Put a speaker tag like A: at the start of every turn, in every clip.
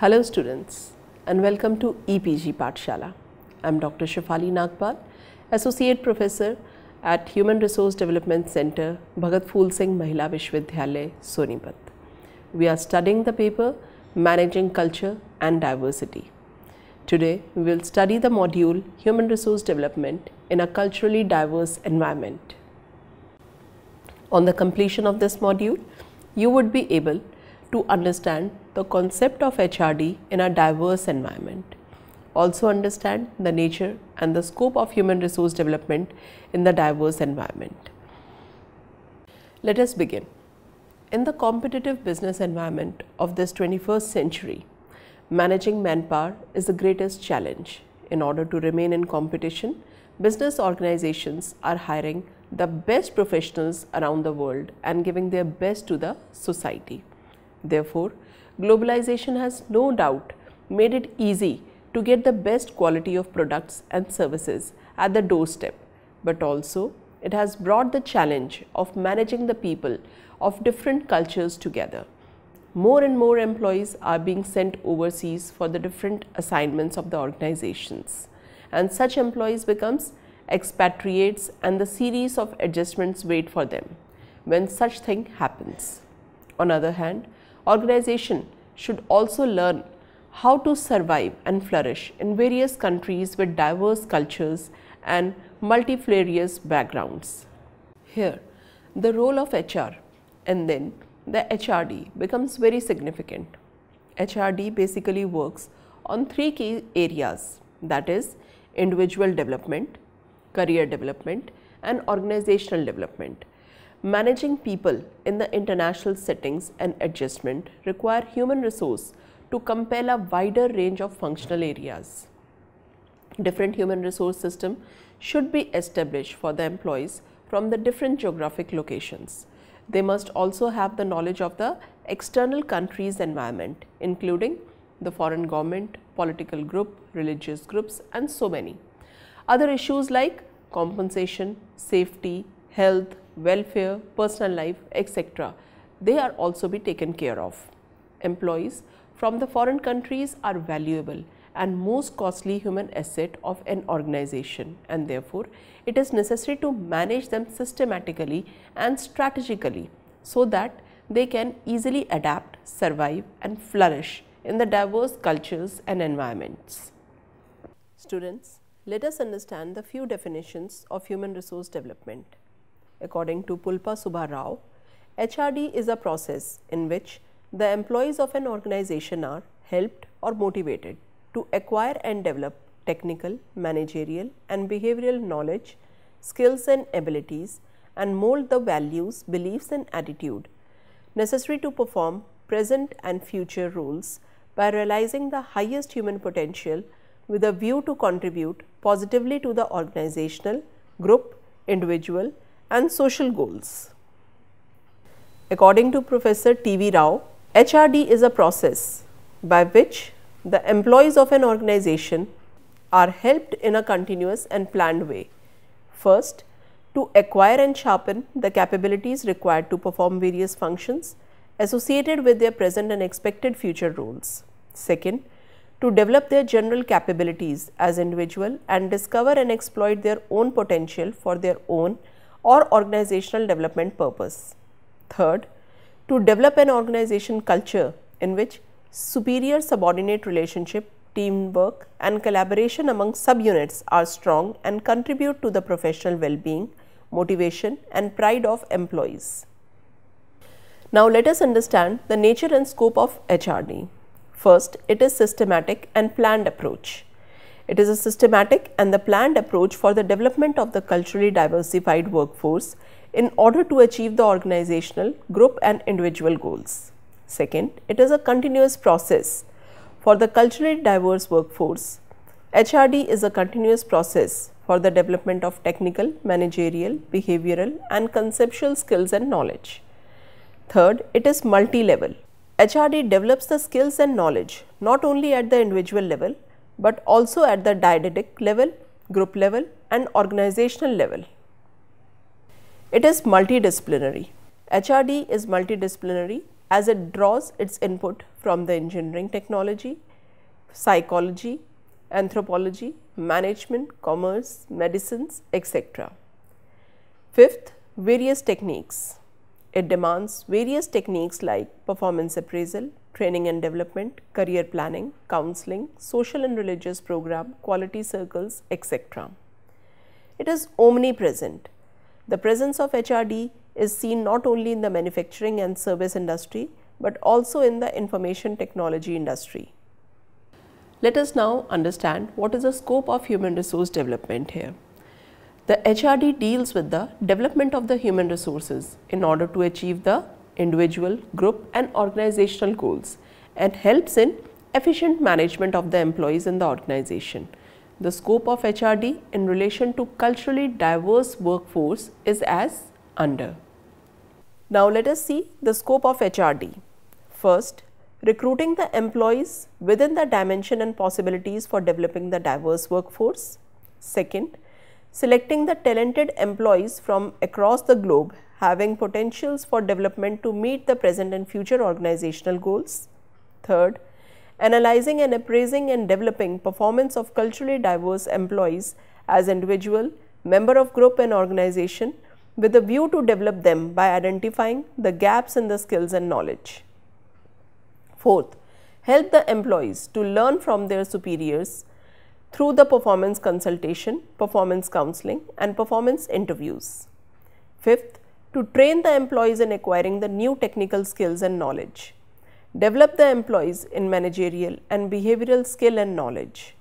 A: Hello students and welcome to EPG Pathshala. I am Dr. Shafali Nagpal, Associate Professor at Human Resource Development Center, Bhagat Phool Singh Mahila Vishwavidyalaya, Sonipat. We are studying the paper Managing Culture and Diversity. Today, we will study the module Human Resource Development in a culturally diverse environment. On the completion of this module, you would be able to understand the concept of HRD in a diverse environment. Also understand the nature and the scope of human resource development in the diverse environment. Let us begin. In the competitive business environment of this 21st century, managing manpower is the greatest challenge. In order to remain in competition, business organizations are hiring the best professionals around the world and giving their best to the society. Therefore, globalization has no doubt made it easy to get the best quality of products and services at the doorstep, but also it has brought the challenge of managing the people of different cultures together. More and more employees are being sent overseas for the different assignments of the organizations and such employees becomes expatriates and the series of adjustments wait for them when such thing happens. On other hand, organization should also learn how to survive and flourish in various countries with diverse cultures and multifarious backgrounds. Here, the role of HR and then the HRD becomes very significant. HRD basically works on three key areas that is individual development, career development and organizational development. Managing people in the international settings and adjustment require human resource to compel a wider range of functional areas. Different human resource system should be established for the employees from the different geographic locations. They must also have the knowledge of the external country's environment including the foreign government, political group, religious groups and so many. Other issues like compensation, safety, health, welfare, personal life, etc. They are also be taken care of. Employees from the foreign countries are valuable and most costly human asset of an organization and therefore, it is necessary to manage them systematically and strategically so that they can easily adapt, survive and flourish in the diverse cultures and environments. Students, let us understand the few definitions of human resource development. According to Pulapa Subba Rao, HRD is a process in which the employees of an organization are helped or motivated to acquire and develop technical, managerial and behavioral knowledge, skills and abilities and mold the values, beliefs and attitude necessary to perform present and future roles by realizing the highest human potential with a view to contribute positively to the organizational, group, individual and social goals. According to Professor T. V. Rao, HRD is a process by which the employees of an organization are helped in a continuous and planned way. First, to acquire and sharpen the capabilities required to perform various functions associated with their present and expected future roles. Second, to develop their general capabilities as individual and discover and exploit their own potential for their own or organizational development purpose. Third, to develop an organization culture in which superior subordinate relationship, teamwork and collaboration among subunits are strong and contribute to the professional well-being, motivation and pride of employees. Now, let us understand the nature and scope of HRD. First, it is systematic and planned approach. It is a systematic and the planned approach for the development of the culturally diversified workforce in order to achieve the organizational, group and individual goals. Second, it is a continuous process for the culturally diverse workforce. HRD is a continuous process for the development of technical, managerial, behavioral and conceptual skills and knowledge. Third, it is multi-level. HRD develops the skills and knowledge not only at the individual level, but also at the dyadic level, group level and organizational level. It is multidisciplinary. HRD is multidisciplinary as it draws its input from the engineering technology, psychology, anthropology, management, commerce, medicines, etc. Fifth, various techniques. It demands various techniques like performance appraisal, training and development, career planning, counseling, social and religious program, quality circles, etc. It is omnipresent. The presence of HRD is seen not only in the manufacturing and service industry, but also in the information technology industry. Let us now understand what is the scope of human resource development here. The HRD deals with the development of the human resources in order to achieve the individual, group and organizational goals and helps in efficient management of the employees in the organization. The scope of HRD in relation to culturally diverse workforce is as under. Now, let us see the scope of HRD. First, recruiting the employees within the dimension and possibilities for developing the diverse workforce. Second, selecting the talented employees from across the globe having potentials for development to meet the present and future organizational goals. Third, analyzing and appraising and developing performance of culturally diverse employees as individual, member of group and organization with a view to develop them by identifying the gaps in the skills and knowledge. Fourth, help the employees to learn from their superiors through the performance consultation, performance counseling and performance interviews. Fifth, to train the employees in acquiring the new technical skills and knowledge. Develop the employees in managerial and behavioral skill and knowledge.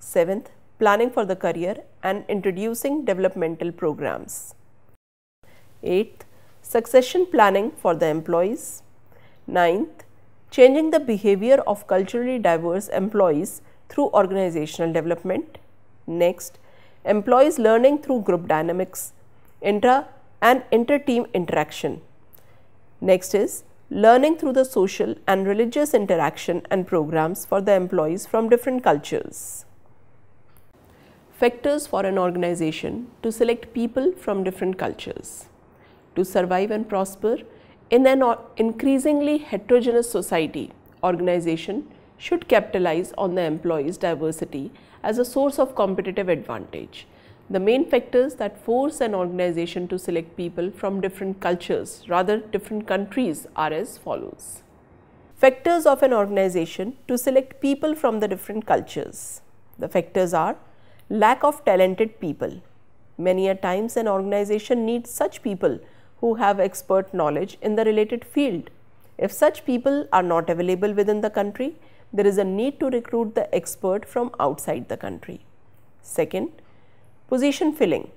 A: Seventh, planning for the career and introducing developmental programs. Eighth, succession planning for the employees. Ninth, changing the behavior of culturally diverse employees through organizational development. Next, employees learning through group dynamics, intra and inter-team interaction. Next is learning through the social and religious interaction and programs for the employees from different cultures. Factors for an organization to select people from different cultures to survive and prosper in an increasingly heterogeneous society, organization should capitalize on the employees' diversity as a source of competitive advantage. The main factors that force an organization to select people from different cultures, rather different countries are as follows. Factors of an organization to select people from the different cultures. The factors are lack of talented people. Many a times an organization needs such people who have expert knowledge in the related field. If such people are not available within the country, there is a need to recruit the expert from outside the country. Second, position filling.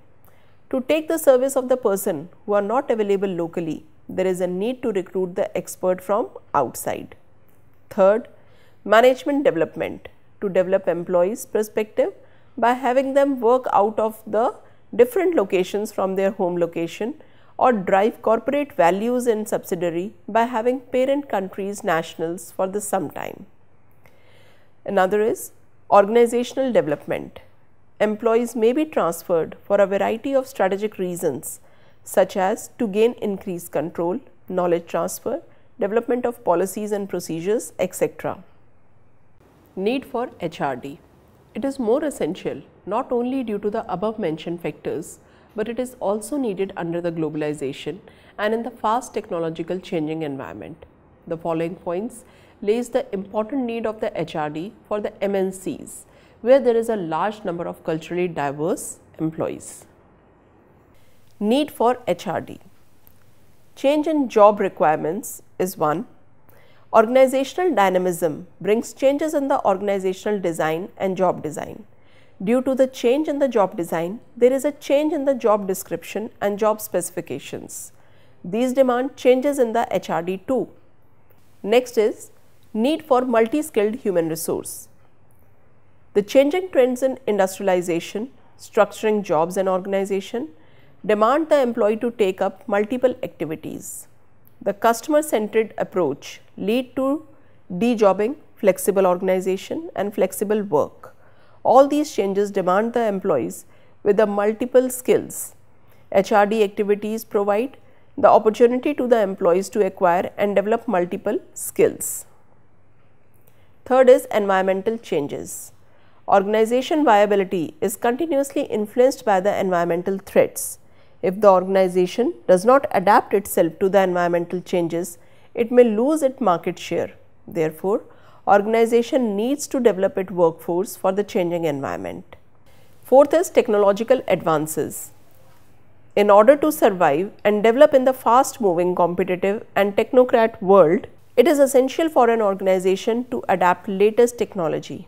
A: To take the service of the person who are not available locally, there is a need to recruit the expert from outside. Third, management development. To develop employees' perspective by having them work out of the different locations from their home location or drive corporate values in subsidiary by having parent countries nationals for the some time. Another is organizational development. Employees may be transferred for a variety of strategic reasons such as to gain increased control, knowledge transfer, development of policies and procedures, etc. Need for HRD. It is more essential not only due to the above mentioned factors, but it is also needed under the globalization and in the fast technological changing environment. The following points lays the important need of the HRD for the MNCs, where there is a large number of culturally diverse employees. Need for HRD. Change in job requirements is one. Organizational dynamism brings changes in the organizational design and job design. Due to the change in the job design, there is a change in the job description and job specifications. These demand changes in the HRD too. Next is need for multi-skilled human resource. The changing trends in industrialization, structuring jobs and organization demand the employee to take up multiple activities. The customer-centered approach lead to de-jobbing, flexible organization and flexible work. All these changes demand the employees with the multiple skills. HRD activities provide the opportunity to the employees to acquire and develop multiple skills. Third is environmental changes. Organization viability is continuously influenced by the environmental threats. If the organization does not adapt itself to the environmental changes, it may lose its market share. Therefore, organization needs to develop its workforce for the changing environment. Fourth is technological advances. In order to survive and develop in the fast moving competitive and technocrat world, it is essential for an organization to adapt latest technology.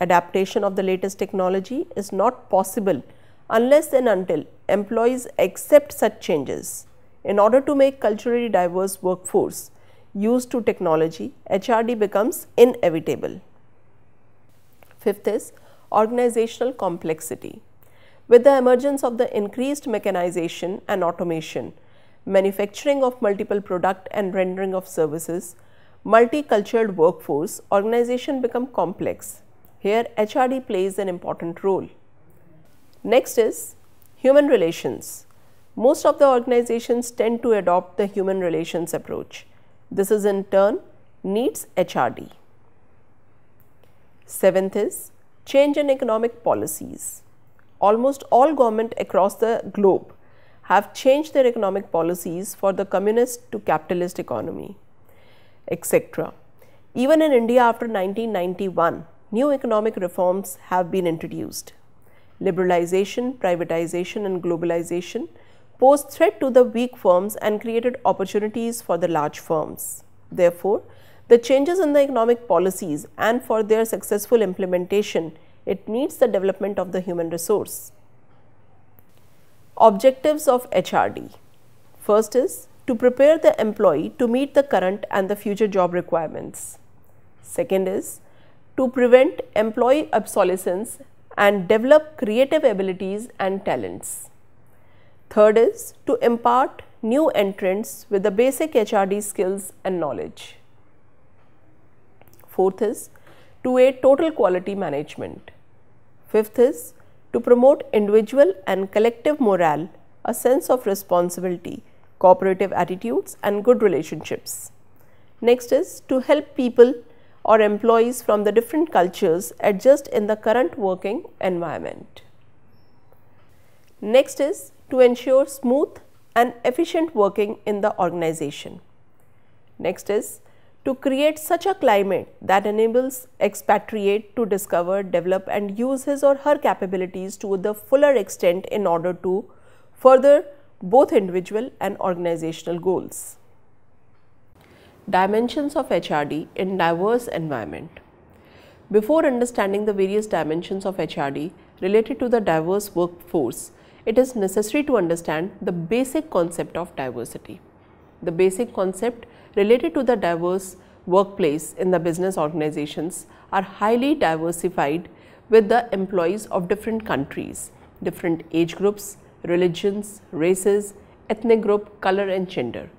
A: Adaptation of the latest technology is not possible unless and until employees accept such changes. In order to make culturally diverse workforce used to technology, HRD becomes inevitable. Fifth is organizational complexity. With the emergence of the increased mechanization and automation, manufacturing of multiple product and rendering of services, multicultural workforce, organization become complex. Here HRD plays an important role. Next is human relations. Most of the organizations tend to adopt the human relations approach. This is in turn needs HRD. Seventh is change in economic policies almost all government across the globe have changed their economic policies for the communist to capitalist economy, etc. Even in India after 1991, new economic reforms have been introduced. Liberalization, privatization and globalization posed threat to the weak firms and created opportunities for the large firms. Therefore, the changes in the economic policies and for their successful implementation it needs the development of the human resource. Objectives of HRD First is to prepare the employee to meet the current and the future job requirements. Second is to prevent employee obsolescence and develop creative abilities and talents. Third is to impart new entrants with the basic HRD skills and knowledge. Fourth is to aid total quality management. Fifth is to promote individual and collective morale, a sense of responsibility, cooperative attitudes and good relationships. Next is to help people or employees from the different cultures adjust in the current working environment. Next is to ensure smooth and efficient working in the organization. Next is to create such a climate that enables expatriate to discover, develop and use his or her capabilities to the fuller extent in order to further both individual and organizational goals. Dimensions of HRD in diverse environment. Before understanding the various dimensions of HRD related to the diverse workforce, it is necessary to understand the basic concept of diversity. The basic concept related to the diverse workplace in the business organizations are highly diversified with the employees of different countries, different age groups, religions, races, ethnic group, color and gender.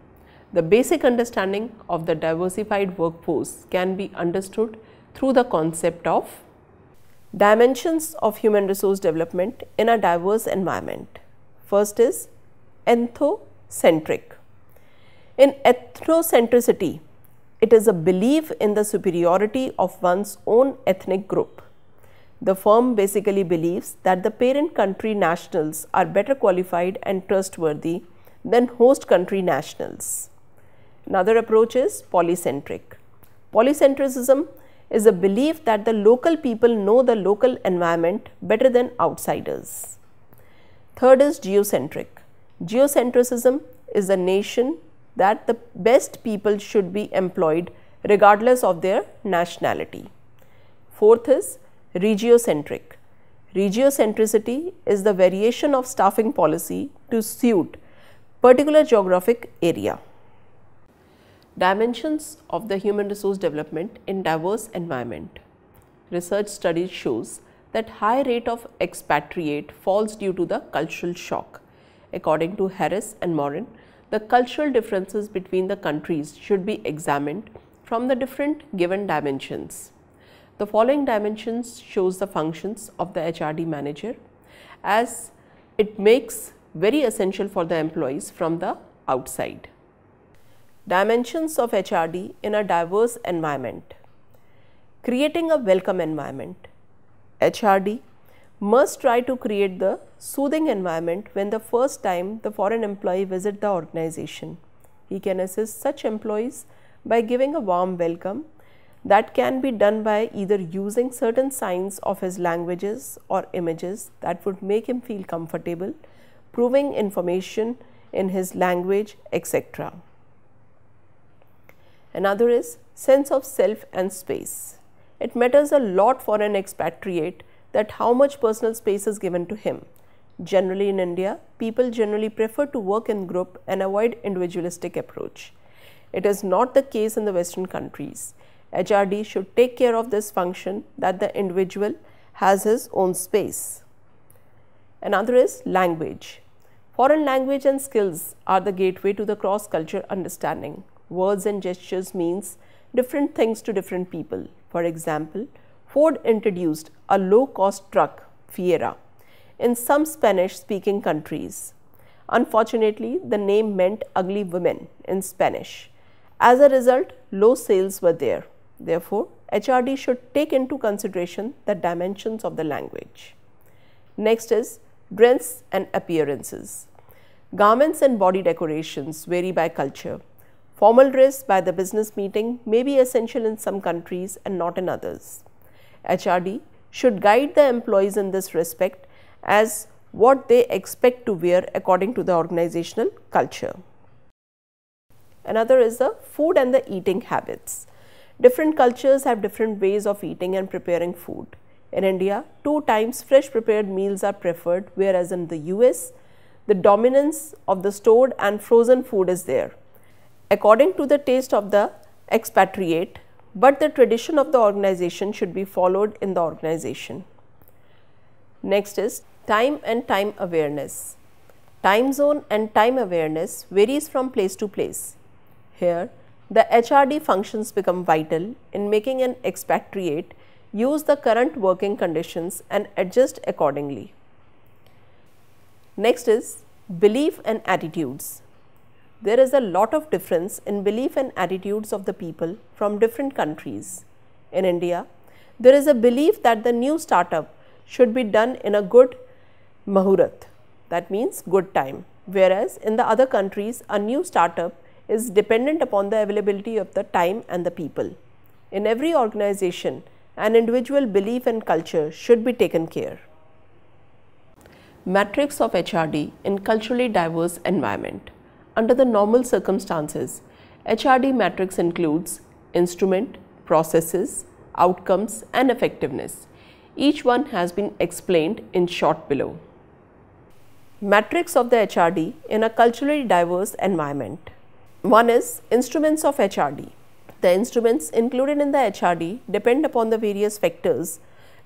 A: The basic understanding of the diversified workforce can be understood through the concept of dimensions of human resource development in a diverse environment. First is ethnocentric. In ethnocentricity, it is a belief in the superiority of one's own ethnic group. The firm basically believes that the parent country nationals are better qualified and trustworthy than host country nationals. Another approach is polycentric. Polycentricism is a belief that the local people know the local environment better than outsiders. Third is geocentric. Geocentricism is a nation that the best people should be employed regardless of their nationality. Fourth is regiocentric. Regiocentricity is the variation of staffing policy to suit particular geographic area. Dimensions of the human resource development in diverse environment. Research studies shows that high rate of expatriate falls due to the cultural shock. According to Harris and Moran, the cultural differences between the countries should be examined from the different given dimensions. The following dimensions shows the functions of the HRD manager as it makes very essential for the employees from the outside. Dimensions of HRD in a diverse environment. Creating a welcome environment. HRD must try to create the soothing environment when the first time the foreign employee visit the organization. He can assist such employees by giving a warm welcome that can be done by either using certain signs of his languages or images that would make him feel comfortable, proving information in his language, etc. Another is sense of self and space. It matters a lot for an expatriate that how much personal space is given to him. Generally in India, people generally prefer to work in group and avoid individualistic approach. It is not the case in the western countries. HRD should take care of this function that the individual has his own space. Another is language. Foreign language and skills are the gateway to the cross-culture understanding. Words and gestures means different things to different people. For example, Ford introduced a low-cost truck, Fiera, in some Spanish-speaking countries. Unfortunately, the name meant ugly women in Spanish. As a result, low sales were there. Therefore, HRD should take into consideration the dimensions of the language. Next is dress and appearances. Garments and body decorations vary by culture. Formal dress by the business meeting may be essential in some countries and not in others. HRD should guide the employees in this respect as what they expect to wear according to the organizational culture. Another is the food and the eating habits. Different cultures have different ways of eating and preparing food. In India, two times fresh prepared meals are preferred, whereas in the US, the dominance of the stored and frozen food is there. According to the taste of the expatriate, but the tradition of the organization should be followed in the organization. Next is time and time awareness. Time zone and time awareness varies from place to place. Here, the HRD functions become vital in making an expatriate use the current working conditions and adjust accordingly. Next is belief and attitudes. There is a lot of difference in belief and attitudes of the people from different countries. In India, there is a belief that the new startup should be done in a good mahurat, that means good time, whereas in the other countries, a new startup is dependent upon the availability of the time and the people. In every organization, an individual belief and culture should be taken care. Matrix of HRD in culturally diverse environment. Under the normal circumstances, HRD matrix includes instrument, processes, outcomes and effectiveness. Each one has been explained in short below. Matrix of the HRD in a culturally diverse environment. One is instruments of HRD. The instruments included in the HRD depend upon the various factors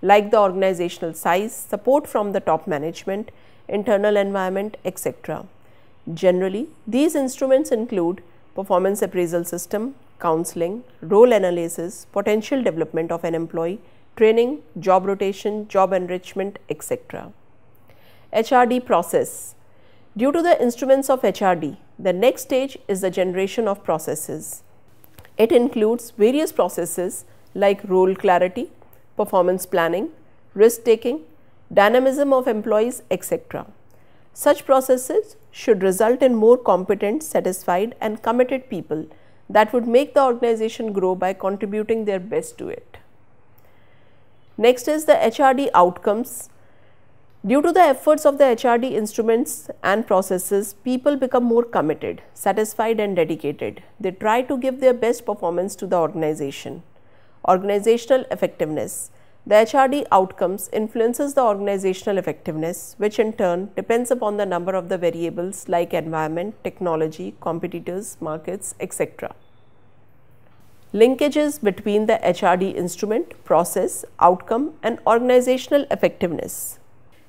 A: like the organizational size, support from the top management, internal environment, etc. Generally, these instruments include performance appraisal system, counseling, role analysis, potential development of an employee, training, job rotation, job enrichment, etc. HRD process. Due to the instruments of HRD, the next stage is the generation of processes. It includes various processes like role clarity, performance planning, risk taking, dynamism of employees, etc. Such processes should result in more competent, satisfied and committed people that would make the organization grow by contributing their best to it. Next is the HRD outcomes Due to the efforts of the HRD instruments and processes, people become more committed, satisfied and dedicated. They try to give their best performance to the organization. Organizational effectiveness. The HRD outcomes influences the organizational effectiveness, which in turn depends upon the number of the variables like environment, technology, competitors, markets, etc. Linkages between the HRD instrument, process, outcome and organizational effectiveness.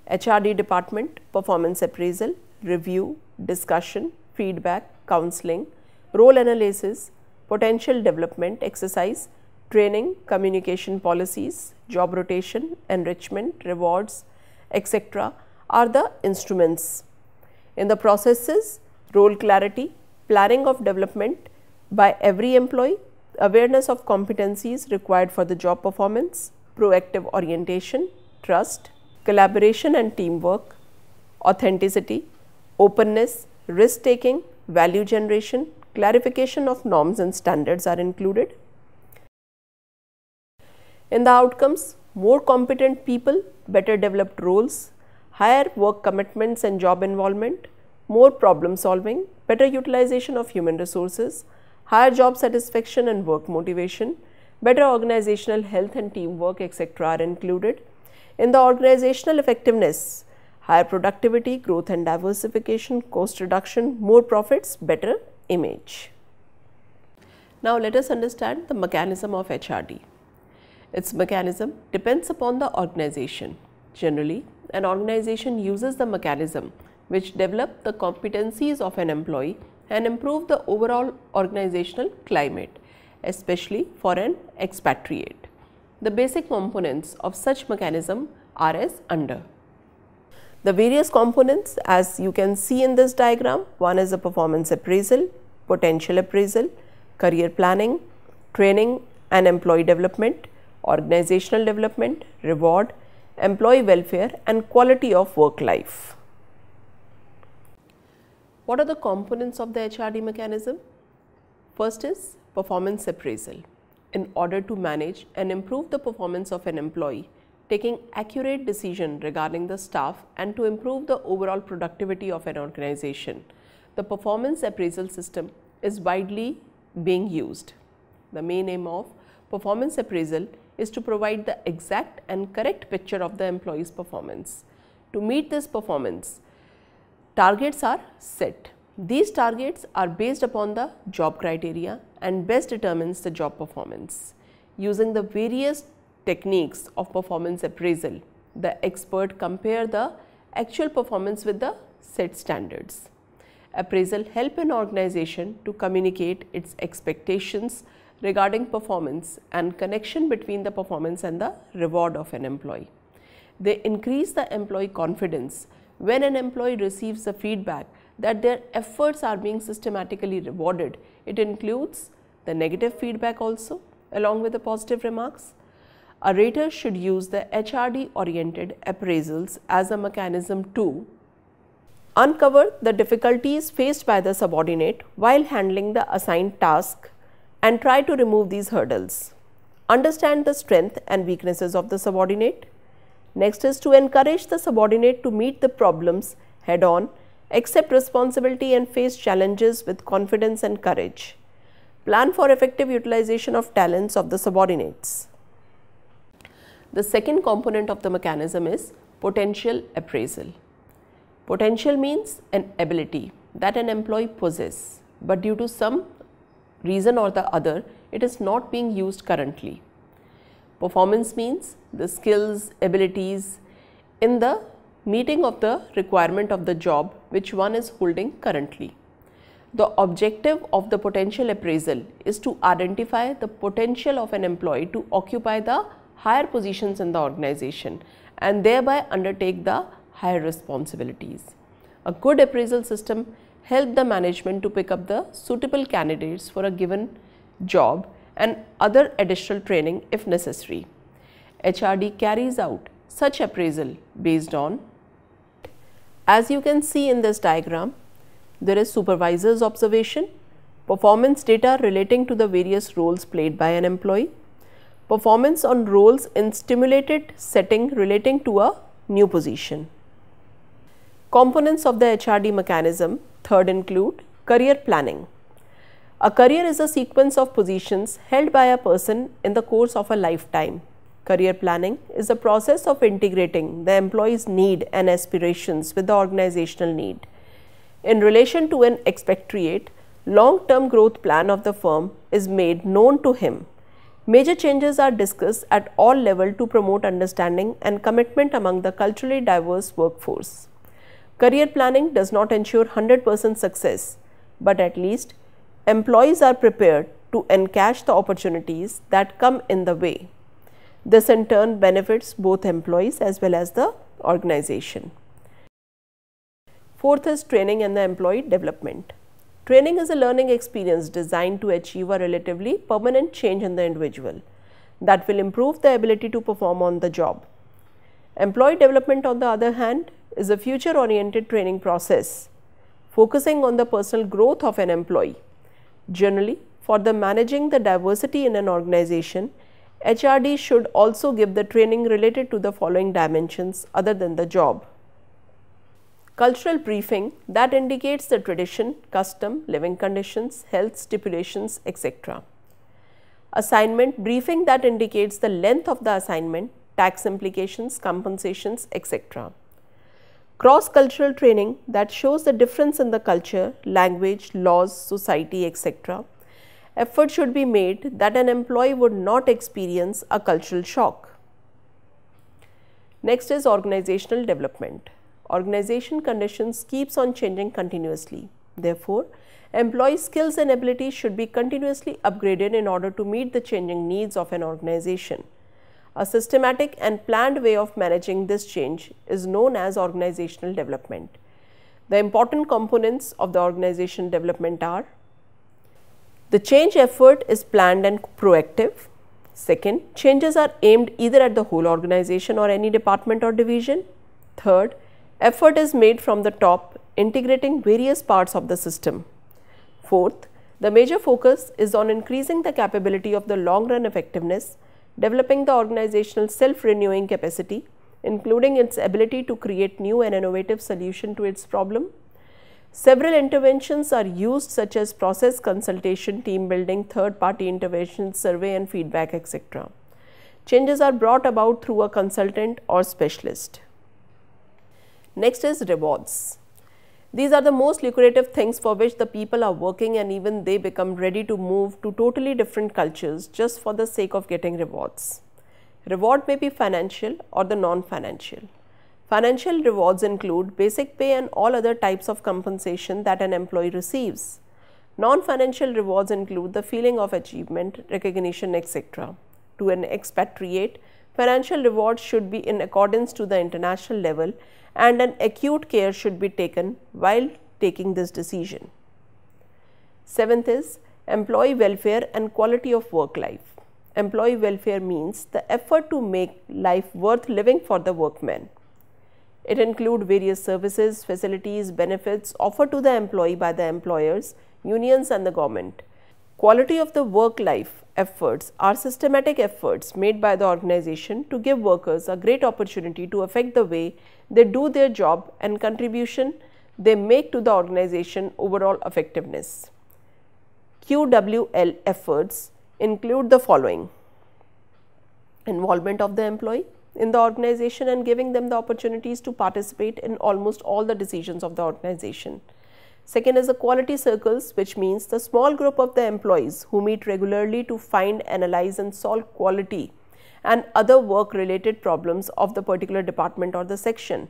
A: HRD department, performance appraisal, review, discussion, feedback, counseling, role analysis, potential development exercise, training, communication policies, job rotation, enrichment, rewards, etc. are the instruments. In the processes, role clarity, planning of development by every employee, awareness of competencies required for the job performance, proactive orientation, trust, collaboration and teamwork, authenticity, openness, risk taking, value generation, clarification of norms and standards are included. In the outcomes, more competent people, better developed roles, higher work commitments and job involvement, more problem solving, better utilization of human resources, higher job satisfaction and work motivation, better organizational health and teamwork etc. are included. In the organizational effectiveness, higher productivity, growth and diversification, cost reduction, more profits, better image. Now let us understand the mechanism of HRD. Its mechanism depends upon the organization. Generally, an organization uses the mechanism which develop the competencies of an employee and improve the overall organizational climate, especially for an expatriate. The basic components of such mechanism are as under. The various components as you can see in this diagram, one is a performance appraisal, potential appraisal, career planning, training and employee development, organizational development, reward, employee welfare and quality of work life. What are the components of the HRD mechanism? First is performance appraisal. In order to manage and improve the performance of an employee, taking accurate decision regarding the staff and to improve the overall productivity of an organization, the performance appraisal system is widely being used. The main aim of performance appraisal is to provide the exact and correct picture of the employee's performance. To meet this performance, targets are set. These targets are based upon the job criteria and best determines the job performance. Using the various techniques of performance appraisal, the expert compare the actual performance with the set standards. Appraisal help an organization to communicate its expectations regarding performance and connection between the performance and the reward of an employee. They increase the employee confidence when an employee receives the feedback that their efforts are being systematically rewarded. It includes the negative feedback also along with the positive remarks. A rater should use the HRD oriented appraisals as a mechanism to uncover the difficulties faced by the subordinate while handling the assigned task and try to remove these hurdles. Understand the strength and weaknesses of the subordinate. Next is to encourage the subordinate to meet the problems head on, accept responsibility and face challenges with confidence and courage. Plan for effective utilization of talents of the subordinates. The second component of the mechanism is potential appraisal. Potential means an ability that an employee possesses, but due to some reason or the other, it is not being used currently. Performance means the skills, abilities in the meeting of the requirement of the job which one is holding currently. The objective of the potential appraisal is to identify the potential of an employee to occupy the higher positions in the organization and thereby undertake the higher responsibilities. A good appraisal system help the management to pick up the suitable candidates for a given job and other additional training if necessary. HRD carries out such appraisal based on as you can see in this diagram, there is supervisor's observation, performance data relating to the various roles played by an employee, performance on roles in stimulated setting relating to a new position. Components of the HRD mechanism Third include career planning. A career is a sequence of positions held by a person in the course of a lifetime. Career planning is a process of integrating the employee's need and aspirations with the organizational need. In relation to an expatriate, long-term growth plan of the firm is made known to him. Major changes are discussed at all levels to promote understanding and commitment among the culturally diverse workforce. Career planning does not ensure 100% success, but at least employees are prepared to encash the opportunities that come in the way. This in turn benefits both employees as well as the organization. Fourth is training and the employee development. Training is a learning experience designed to achieve a relatively permanent change in the individual that will improve the ability to perform on the job. Employee development on the other hand is a future oriented training process focusing on the personal growth of an employee. Generally, for the managing the diversity in an organization, HRD should also give the training related to the following dimensions other than the job. Cultural briefing that indicates the tradition, custom, living conditions, health stipulations, etc. Assignment briefing that indicates the length of the assignment, tax implications, compensations, etc. Cross cultural training that shows the difference in the culture, language, laws, society, etc effort should be made that an employee would not experience a cultural shock. Next is organizational development. Organization conditions keeps on changing continuously. Therefore, employee skills and abilities should be continuously upgraded in order to meet the changing needs of an organization. A systematic and planned way of managing this change is known as organizational development. The important components of the organization development are the change effort is planned and proactive. Second, changes are aimed either at the whole organization or any department or division. Third, effort is made from the top integrating various parts of the system. Fourth, the major focus is on increasing the capability of the long run effectiveness, developing the organizational self-renewing capacity, including its ability to create new and innovative solution to its problem, Several interventions are used such as process consultation, team building, third party intervention, survey and feedback etc. Changes are brought about through a consultant or specialist. Next is rewards. These are the most lucrative things for which the people are working and even they become ready to move to totally different cultures just for the sake of getting rewards. Reward may be financial or the non-financial. Financial rewards include basic pay and all other types of compensation that an employee receives. Non-financial rewards include the feeling of achievement, recognition, etc. To an expatriate, financial rewards should be in accordance to the international level and an acute care should be taken while taking this decision. Seventh is employee welfare and quality of work life. Employee welfare means the effort to make life worth living for the workman. It include various services, facilities, benefits offered to the employee by the employers, unions and the government. Quality of the work life efforts are systematic efforts made by the organization to give workers a great opportunity to affect the way they do their job and contribution they make to the organization overall effectiveness. QWL efforts include the following involvement of the employee, in the organization and giving them the opportunities to participate in almost all the decisions of the organization. Second is the quality circles which means the small group of the employees who meet regularly to find, analyze and solve quality and other work related problems of the particular department or the section.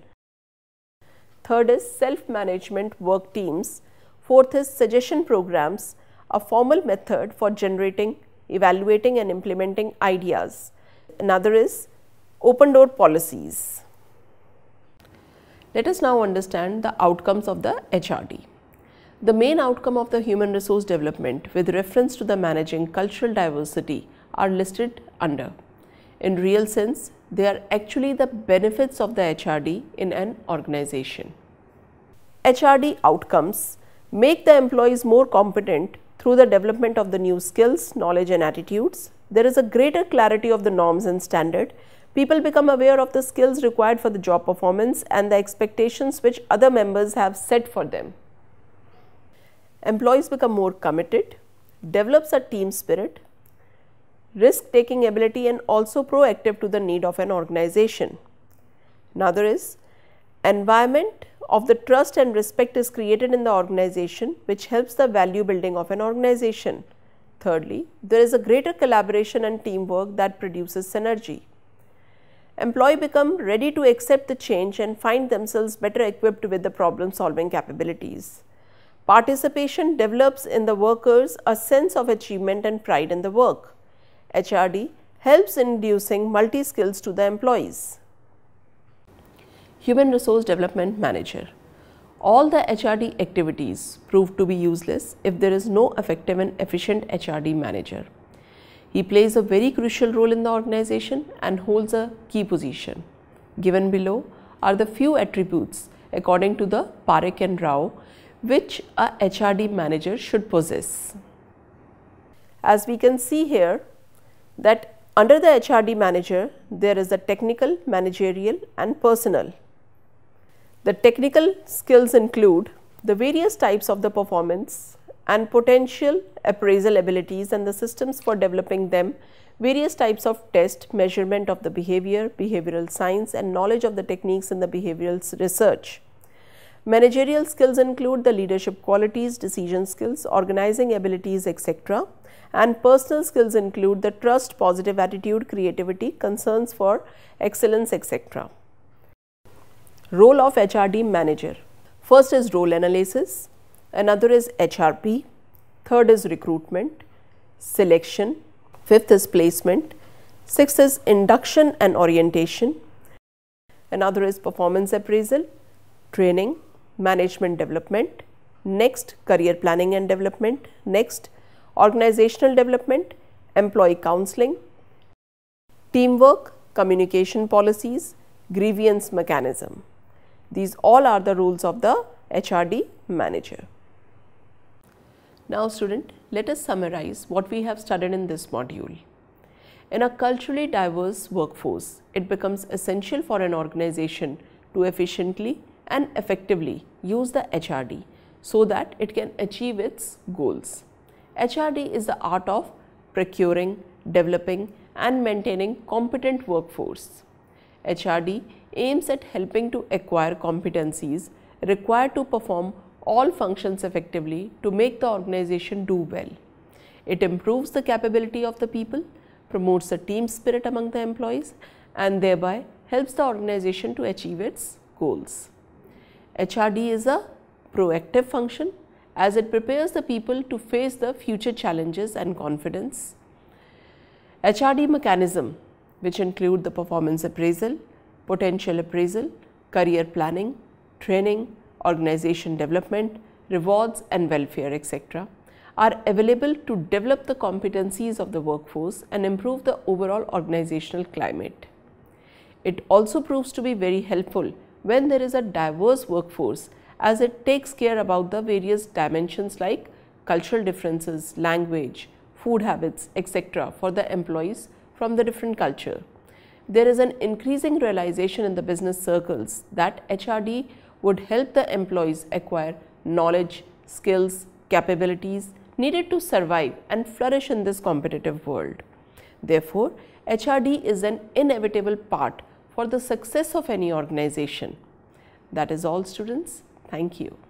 A: Third is self-management work teams. Fourth is suggestion programs, a formal method for generating, evaluating and implementing ideas. Another is open door policies. Let us now understand the outcomes of the HRD. The main outcome of the human resource development with reference to the managing cultural diversity are listed under. In real sense, they are actually the benefits of the HRD in an organization. HRD outcomes make the employees more competent through the development of the new skills, knowledge and attitudes. There is a greater clarity of the norms and standard People become aware of the skills required for the job performance and the expectations which other members have set for them. Employees become more committed, develops a team spirit, risk taking ability and also proactive to the need of an organization. Another is environment of the trust and respect is created in the organization which helps the value building of an organization. Thirdly, there is a greater collaboration and teamwork that produces synergy employee become ready to accept the change and find themselves better equipped with the problem solving capabilities. Participation develops in the workers a sense of achievement and pride in the work. HRD helps in inducing multi-skills to the employees. Human Resource Development Manager all the HRD activities prove to be useless if there is no effective and efficient HRD manager. He plays a very crucial role in the organization and holds a key position. Given below are the few attributes according to the Pareek and Rao which a HRD manager should possess. As we can see here that under the HRD manager there is a technical, managerial and personal. The technical skills include the various types of the performance and potential appraisal abilities and the systems for developing them, various types of test, measurement of the behavior, behavioral science and knowledge of the techniques in the behavioral research. Managerial skills include the leadership qualities, decision skills, organizing abilities, etc. And personal skills include the trust, positive attitude, creativity, concerns for excellence, etc. Role of HRD manager. First is role analysis, another is HRP, third is recruitment, selection, fifth is placement, sixth is induction and orientation, another is performance appraisal, training, management development, next career planning and development, next organizational development, employee counseling, teamwork, communication policies, grievance mechanism. These all are the rules of the HRD manager. Now student, let us summarize what we have studied in this module. In a culturally diverse workforce, it becomes essential for an organization to efficiently and effectively use the HRD so that it can achieve its goals. HRD is the art of procuring, developing and maintaining competent workforce. HRD aims at helping to acquire competencies required to perform all functions effectively to make the organization do well. It improves the capability of the people, promotes the team spirit among the employees and thereby helps the organization to achieve its goals. HRD is a proactive function as it prepares the people to face the future challenges and confidence. HRD mechanism which include the performance appraisal, potential appraisal, career planning, training, organization development, rewards and welfare etc. are available to develop the competencies of the workforce and improve the overall organizational climate. It also proves to be very helpful when there is a diverse workforce as it takes care about the various dimensions like cultural differences, language, food habits, etc. for the employees from the different culture. There is an increasing realization in the business circles that HRD would help the employees acquire knowledge, skills, capabilities needed to survive and flourish in this competitive world. Therefore, HRD is an inevitable part for the success of any organization. That is all students. Thank you.